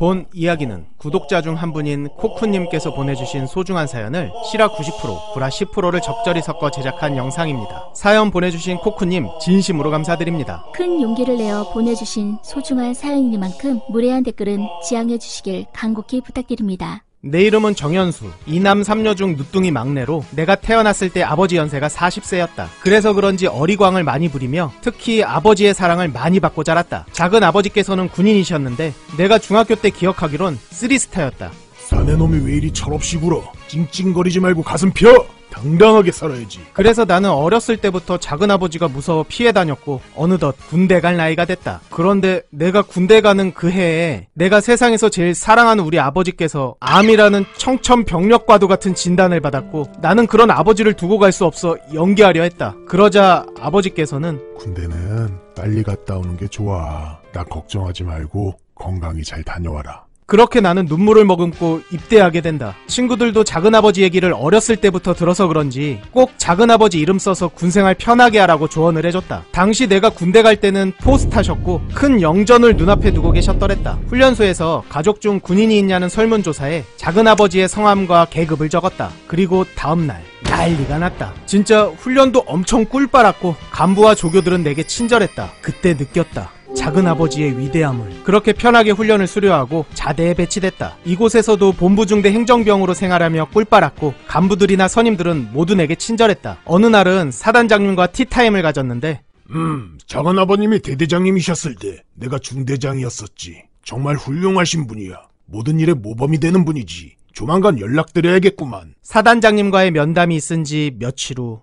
본 이야기는 구독자 중 한 분인 코쿠님께서 보내주신 소중한 사연을 시라 90%, 구라 10%를 적절히 섞어 제작한 영상입니다. 사연 보내주신 코쿠님 진심으로 감사드립니다. 큰 용기를 내어 보내주신 소중한 사연이니만큼 무례한 댓글은 지양해 주시길 간곡히 부탁드립니다. 내 이름은 정현수. 이남 삼녀 중 누뚱이 막내로 내가 태어났을 때 아버지 연세가 40세였다. 그래서 그런지 어리광을 많이 부리며 특히 아버지의 사랑을 많이 받고 자랐다. 작은 아버지께서는 군인이셨는데 내가 중학교 때 기억하기론 쓰리스타였다. 사내 놈이 왜 이리 철없이 굴어? 찡찡거리지 말고 가슴 펴! 당당하게 살아야지. 그래서 나는 어렸을 때부터 작은 아버지가 무서워 피해 다녔고 어느덧 군대 갈 나이가 됐다. 그런데 내가 군대 가는 그 해에 내가 세상에서 제일 사랑하는 우리 아버지께서 암이라는 청천벽력과도 같은 진단을 받았고 나는 그런 아버지를 두고 갈 수 없어 연기하려 했다. 그러자 아버지께서는 군대는 빨리 갔다 오는 게 좋아. 나 걱정하지 말고 건강히 잘 다녀와라. 그렇게 나는 눈물을 머금고 입대하게 된다. 친구들도 작은아버지 얘기를 어렸을 때부터 들어서 그런지 꼭 작은아버지 이름 써서 군생활 편하게 하라고 조언을 해줬다. 당시 내가 군대 갈 때는 포스타셨고 큰 영전을 눈앞에 두고 계셨더랬다. 훈련소에서 가족 중 군인이 있냐는 설문조사에 작은아버지의 성함과 계급을 적었다. 그리고 다음날 난리가 났다. 진짜 훈련도 엄청 꿀 빨았고 간부와 조교들은 내게 친절했다. 그때 느꼈다. 작은 아버지의 위대함을 그렇게 편하게 훈련을 수료하고 자대에 배치됐다. 이곳에서도 본부중대 행정병으로 생활하며 꿀 빨았고 간부들이나 선임들은 모두 내게 친절했다. 어느 날은 사단장님과 티타임을 가졌는데 음, 작은 아버님이 대대장님이셨을 때 내가 중대장이었었지. 정말 훌륭하신 분이야. 모든 일에 모범이 되는 분이지. 조만간 연락드려야겠구만. 사단장님과의 면담이 있은 지 며칠 후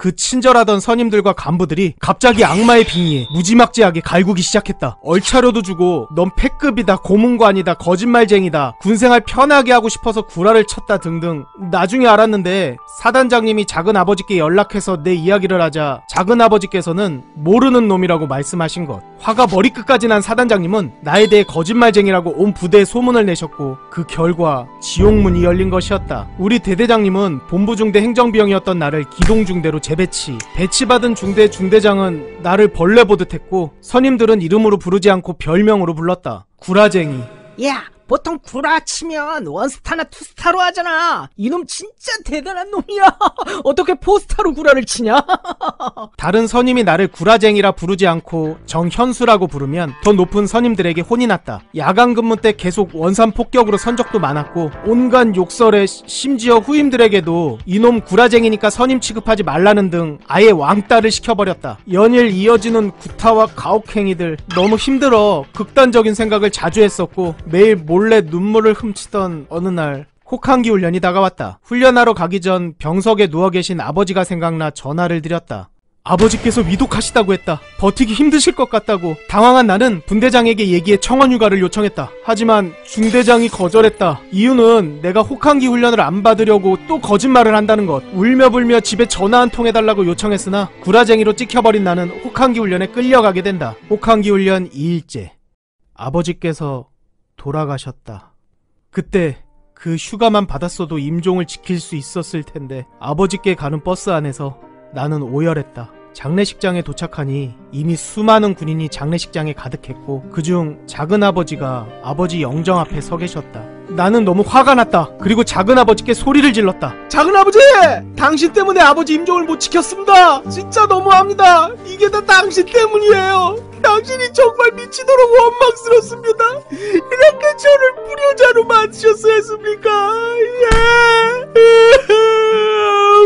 그 친절하던 선임들과 간부들이 갑자기 악마의 빙의에 무지막지하게 갈구기 시작했다. 얼차려도 주고 넌 패급이다, 고문관이다, 거짓말쟁이다, 군생활 편하게 하고 싶어서 구라를 쳤다 등등. 나중에 알았는데 사단장님이 작은 아버지께 연락해서 내 이야기를 하자 작은 아버지께서는 모르는 놈이라고 말씀하신 것. 화가 머리끝까지 난 사단장님은 나에 대해 거짓말쟁이라고 온 부대에 소문을 내셨고 그 결과 지옥문이 열린 것이었다. 우리 대대장님은 본부중대 행정병이었던 나를 기동중대로 재배치. 배치받은 중대 중대장은 나를 벌레 보듯 했고 선임들은 이름으로 부르지 않고 별명으로 불렀다. 구라쟁이. 야, 보통 구라 치면 원스타나 투스타로 하잖아. 이놈 진짜 대단한 놈이야. 어떻게 포스타로 구라를 치냐? 다른 선임이 나를 구라쟁이라 부르지 않고 정현수라고 부르면 더 높은 선임들에게 혼이 났다. 야간 근무 때 계속 원산 폭격으로 선적도 많았고 온갖 욕설에 시- 심지어 후임들에게도 이놈 구라쟁이니까 선임 취급하지 말라는 등 아예 왕따를 시켜버렸다. 연일 이어지는 구타와 가혹행위들 너무 힘들어 극단적인 생각을 자주 했었고 매일 몰래 눈물을 훔치던 어느 날 혹한기 훈련이 다가왔다. 훈련하러 가기 전 병석에 누워 계신 아버지가 생각나 전화를 드렸다. 아버지께서 위독하시다고 했다. 버티기 힘드실 것 같다고. 당황한 나는 분대장에게 얘기해 청원 휴가를 요청했다. 하지만 중대장이 거절했다. 이유는 내가 혹한기 훈련을 안 받으려고 또 거짓말을 한다는 것. 울며 불며 집에 전화 한 통 해달라고 요청했으나 구라쟁이로 찍혀버린 나는 혹한기 훈련에 끌려가게 된다. 혹한기 훈련 2일째. 아버지께서 돌아가셨다. 그때 그 휴가만 받았어도 임종을 지킬 수 있었을 텐데 아버지께 가는 버스 안에서 나는 오열했다. 장례식장에 도착하니 이미 수많은 군인이 장례식장에 가득했고 그중 작은 아버지가 아버지 영정 앞에 서 계셨다. 나는 너무 화가 났다. 그리고 작은 아버지께 소리를 질렀다. 작은 아버지! 당신 때문에 아버지 임종을 못 지켰습니다. 진짜 너무합니다. 이게 다 당신 때문이에요. 당신이 정말 미치도록 원망스럽습니다. 이렇게 저를 불효자로 만드셨어야 했습니까? 예.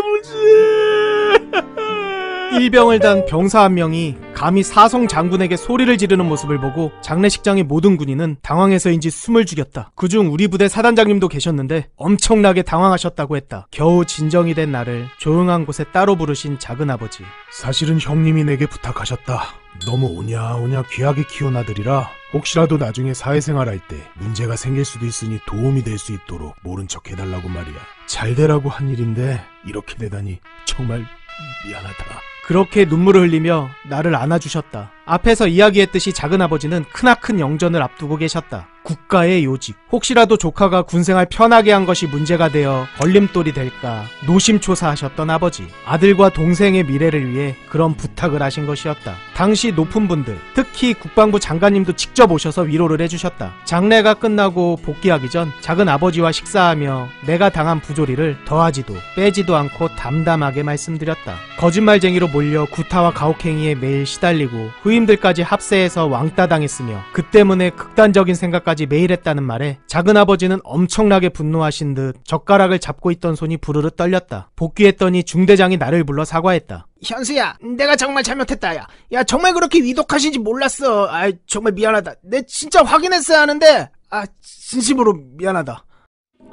아버지. 일병을 단 병사 한 명이 감히 사성 장군에게 소리를 지르는 모습을 보고 장례식장의 모든 군인은 당황해서인지 숨을 죽였다. 그중 우리 부대 사단장님도 계셨는데 엄청나게 당황하셨다고 했다. 겨우 진정이 된 나를 조용한 곳에 따로 부르신 작은 아버지. 사실은 형님이 내게 부탁하셨다. 너무 오냐오냐 귀하게 키운 아들이라 혹시라도 나중에 사회생활 할 때 문제가 생길 수도 있으니 도움이 될 수 있도록 모른 척 해달라고 말이야. 잘 되라고 한 일인데 이렇게 되다니 정말 미안하다. 그렇게 눈물을 흘리며 나를 안아주셨다. 앞에서 이야기했듯이 작은아버지는 크나큰 영전을 앞두고 계셨다. 국가의 요직. 혹시라도 조카가 군생활 편하게 한 것이 문제가 되어 걸림돌이 될까 노심초사하셨던 아버지. 아들과 동생의 미래를 위해 그런 부탁을 하신 것이었다. 당시 높은 분들, 특히 국방부 장관님도 직접 오셔서 위로를 해주셨다. 장례가 끝나고 복귀하기 전 작은 아버지와 식사하며 내가 당한 부조리를 더하지도 빼지도 않고 담담하게 말씀드렸다. 거짓말쟁이로 몰려 구타와 가혹행위에 매일 시달리고 후임들까지 합세해서 왕따 당했으며 그 때문에 극단적인 생각 까지 매일 했다는 말에 작은 아버지는 엄청나게 분노하신 듯 젓가락을 잡고 있던 손이 부르르 떨렸다. 복귀했더니 중대장이 나를 불러 사과했다. 현수야, 내가 정말 잘못했다, 야. 야, 정말 그렇게 위독하신지 몰랐어. 아, 정말 미안하다. 내 진짜 확인했어야 하는데, 아, 진심으로 미안하다.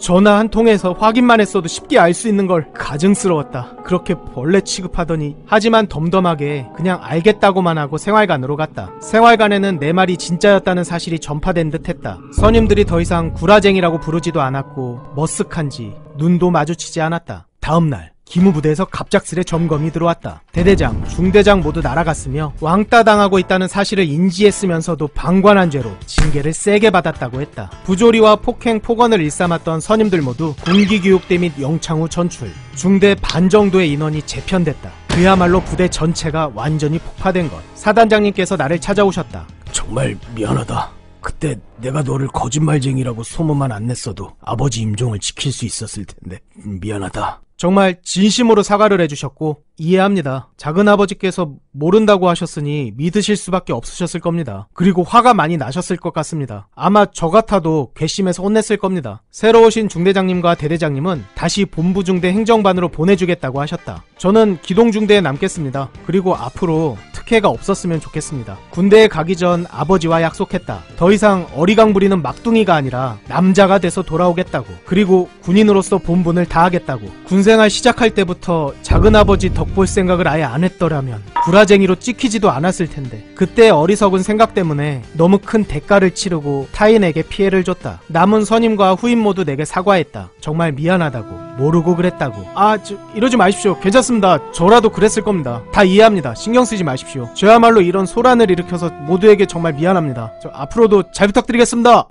전화 한 통해서 확인만 했어도 쉽게 알 수 있는 걸 가증스러웠다. 그렇게 벌레 취급하더니 하지만 덤덤하게 그냥 알겠다고만 하고 생활관으로 갔다. 생활관에는 내 말이 진짜였다는 사실이 전파된 듯했다. 선임들이 더 이상 구라쟁이라고 부르지도 않았고 머쓱한지 눈도 마주치지 않았다. 다음날 기무부대에서 갑작스레 점검이 들어왔다. 대대장, 중대장 모두 날아갔으며 왕따 당하고 있다는 사실을 인지했으면서도 방관한 죄로 징계를 세게 받았다고 했다. 부조리와 폭행, 폭언을 일삼았던 선임들 모두 군기교육대 및 영창 후 전출. 중대 반 정도의 인원이 재편됐다. 그야말로 부대 전체가 완전히 폭파된 것. 사단장님께서 나를 찾아오셨다. 정말 미안하다. 그때 내가 너를 거짓말쟁이라고 소문만 안 냈어도 아버지 임종을 지킬 수 있었을 텐데 음, 미안하다. 정말 진심으로 사과를 해주셨고 이해합니다. 작은 아버지께서 모른다고 하셨으니 믿으실 수밖에 없으셨을 겁니다. 그리고 화가 많이 나셨을 것 같습니다. 아마 저 같아도 괘씸해서 혼냈을 겁니다. 새로 오신 중대장님과 대대장님은 다시 본부 중대 행정반으로 보내주겠다고 하셨다. 저는 기동중대에 남겠습니다. 그리고 앞으로 특혜가 없었으면 좋겠습니다. 군대에 가기 전 아버지와 약속했다. 더 이상 어리광 부리는 막둥이가 아니라 남자가 돼서 돌아오겠다고. 그리고 군인으로서 본분을 다하겠다고. 군생활 시작할 때부터 작은 아버지 덕볼 생각을 아예 안 했더라면 구라쟁이로 찍히지도 않았을 텐데 그때 어리석은 생각 때문에 너무 큰 대가를 치르고 타인에게 피해를 줬다. 남은 선임과 후임 모두 내게 사과했다. 정말 미안하다고. 모르고 그랬다고. 아, 저, 이러지 마십시오. 괜찮습니다. 저라도 그랬을 겁니다. 다 이해합니다. 신경 쓰지 마십시오. 저야말로 이런 소란을 일으켜서 모두에게 정말 미안합니다. 저 앞으로도 잘 부탁드리겠습니다.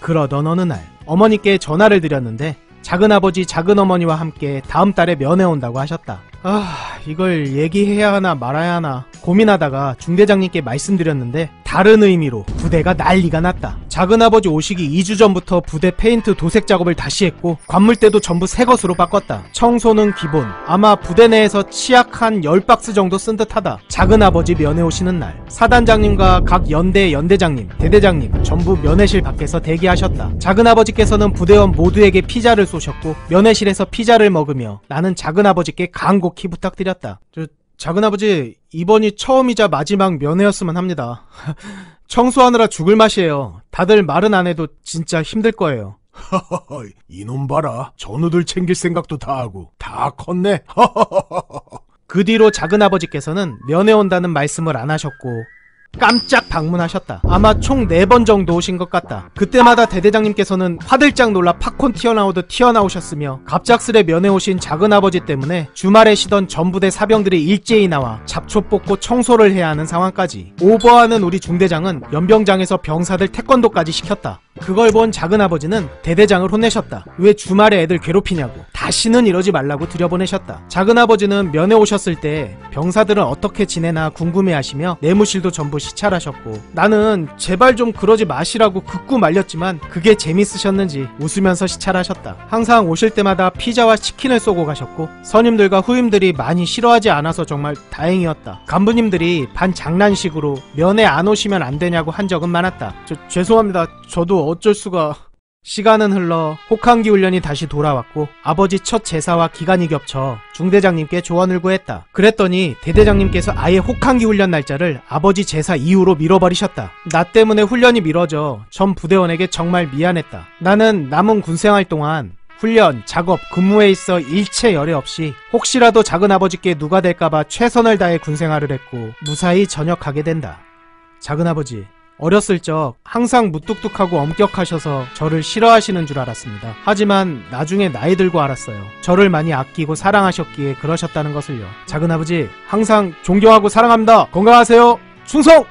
그러던 어느 날 어머니께 전화를 드렸는데 작은아버지 작은어머니와 함께 다음 달에 면회 온다고 하셨다. 아, 이걸 얘기해야 하나 말아야 하나 고민하다가 중대장님께 말씀드렸는데 다른 의미로 부대가 난리가 났다. 작은아버지 오시기 2주 전부터 부대 페인트 도색 작업을 다시 했고 관물대도 전부 새 것으로 바꿨다. 청소는 기본. 아마 부대 내에서 치약 한 10박스 정도 쓴 듯하다. 작은아버지 면회 오시는 날 사단장님과 각 연대 연대장님, 대대장님 전부 면회실 밖에서 대기하셨다. 작은아버지께서는 부대원 모두에게 피자를 쏘셨고 면회실에서 피자를 먹으며 나는 작은아버지께 간곡히 부탁드렸다. 저 작은아버지 이번이 처음이자 마지막 면회였으면 합니다. 청소하느라 죽을 맛이에요. 다들 말은 안 해도 진짜 힘들 거예요. 이놈 봐라. 전우들 챙길 생각도 다 하고 다 컸네. 그 뒤로 작은아버지께서는 면회 온다는 말씀을 안 하셨고 깜짝 방문하셨다. 아마 총 4번 정도 오신 것 같다. 그때마다 대대장님께서는 화들짝 놀라 팝콘 튀어나오듯 튀어나오셨으며 갑작스레 면회 오신 작은아버지 때문에 주말에 쉬던 전부대 사병들이 일제히 나와 잡초 뽑고 청소를 해야 하는 상황까지 오버하는 우리 중대장은 연병장에서 병사들 태권도까지 시켰다. 그걸 본 작은아버지는 대대장을 혼내셨다. 왜 주말에 애들 괴롭히냐고. 다시는 이러지 말라고 들여보내셨다. 작은아버지는 면회 오셨을 때 병사들은 어떻게 지내나 궁금해하시며 내무실도 전부 시찰하셨고 나는 제발 좀 그러지 마시라고 극구 말렸지만 그게 재밌으셨는지 웃으면서 시찰하셨다. 항상 오실 때마다 피자와 치킨을 쏘고 가셨고 선임들과 후임들이 많이 싫어하지 않아서 정말 다행이었다. 간부님들이 반 장난식으로 면회 안 오시면 안 되냐고 한 적은 많았다. 저, 죄송합니다. 저도 어쩔 수가 시간은 흘러 혹한기 훈련이 다시 돌아왔고 아버지 첫 제사와 기간이 겹쳐 중대장님께 조언을 구했다. 그랬더니 대대장님께서 아예 혹한기 훈련 날짜를 아버지 제사 이후로 밀어버리셨다. 나 때문에 훈련이 미뤄져 전 부대원에게 정말 미안했다. 나는 남은 군생활 동안 훈련, 작업, 근무에 있어 일체 열애 없이 혹시라도 작은 아버지께 누가 될까봐 최선을 다해 군생활을 했고 무사히 전역하게 된다. 작은 아버지, 어렸을 적 항상 무뚝뚝하고 엄격하셔서 저를 싫어하시는 줄 알았습니다. 하지만 나중에 나이 들고 알았어요. 저를 많이 아끼고 사랑하셨기에 그러셨다는 것을요. 작은 아버지, 항상 존경하고 사랑합니다. 건강하세요. 충성!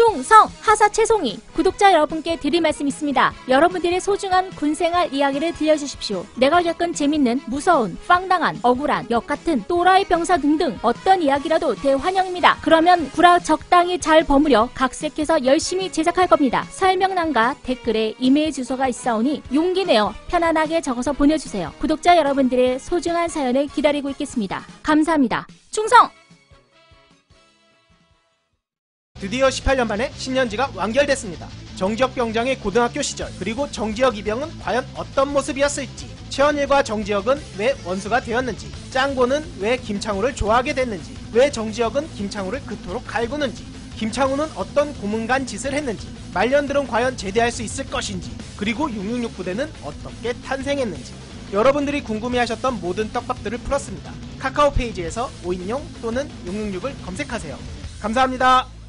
충성 하사 채송이 구독자 여러분께 드릴 말씀 있습니다. 여러분들의 소중한 군생활 이야기를 들려주십시오. 내가 겪은 재밌는 무서운 빵당한 억울한 역 같은 또라이 병사 등등 어떤 이야기라도 대환영입니다. 그러면 구라 적당히 잘 버무려 각색해서 열심히 제작할 겁니다. 설명란과 댓글에 이메일 주소가 있사오니 용기 내어 편안하게 적어서 보내주세요. 구독자 여러분들의 소중한 사연을 기다리고 있겠습니다. 감사합니다. 충성! 드디어 18년 만에 신년지가 완결됐습니다. 정지혁 병장의 고등학교 시절 그리고 정지혁 이병은 과연 어떤 모습이었을지 최원일과 정지혁은 왜 원수가 되었는지 짱고는 왜 김창우를 좋아하게 됐는지 왜 정지혁은 김창우를 그토록 갈구는지 김창우는 어떤 고문간 짓을 했는지 말년들은 과연 제대할 수 있을 것인지 그리고 666 부대는 어떻게 탄생했는지 여러분들이 궁금해하셨던 모든 떡밥들을 풀었습니다. 카카오 페이지에서 오인용 또는 666을 검색하세요. 감사합니다.